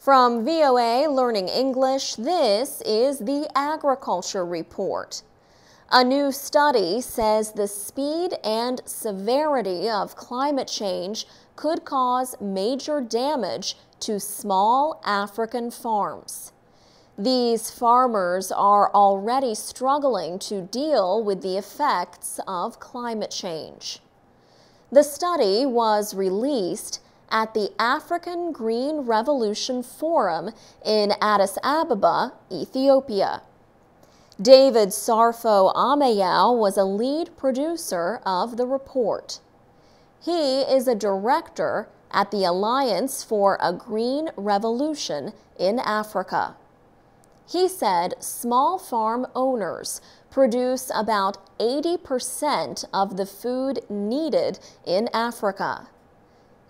From VOA Learning English, this is the Agriculture Report. A new study says the speed and severity of climate change could cause major damage to small African farms. These farmers are already struggling to deal with the effects of climate change. The study was released at the African Green Revolution Forum in Addis Ababa, Ethiopia. David Sarfo Ameyaw was a lead producer of the report. He is a director at the Alliance for a Green Revolution in Africa. He said small farm owners produce about 80% of the food needed in Africa.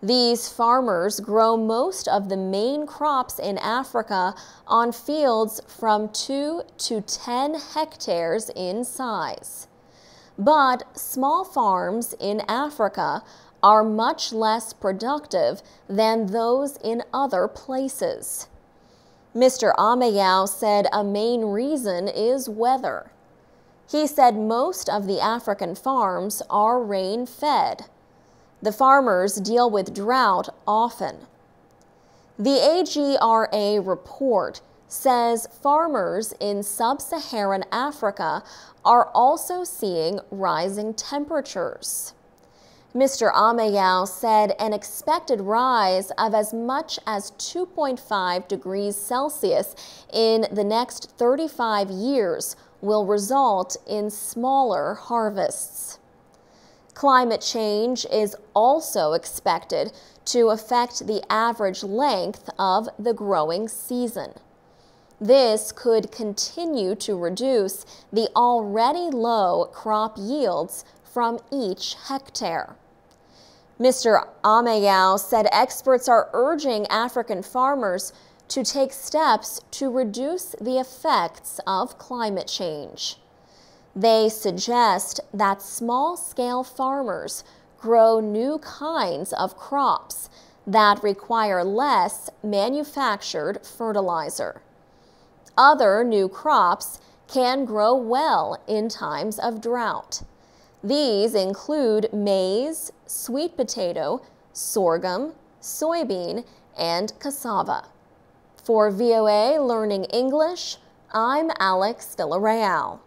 These farmers grow most of the main crops in Africa on fields from 2 to 10 hectares in size. But small farms in Africa are much less productive than those in other places. Mr. Ameyaw said a main reason is weather. He said most of the African farms are rain fed. The farmers deal with drought often. The AGRA report says farmers in sub-Saharan Africa are also seeing rising temperatures. Mr. Ameyaw said an expected rise of as much as 2.5 degrees Celsius in the next 35 years will result in smaller harvests. Climate change is also expected to affect the average length of the growing season. This could continue to reduce the already low crop yields from each hectare. Mr. Ameyaw said experts are urging African farmers to take steps to reduce the effects of climate change. They suggest that small-scale farmers grow new kinds of crops that require less manufactured fertilizer. Other new crops can grow well in times of drought. These include maize, sweet potato, sorghum, soybean, and cassava. For VOA Learning English, I'm Alex Villarreal.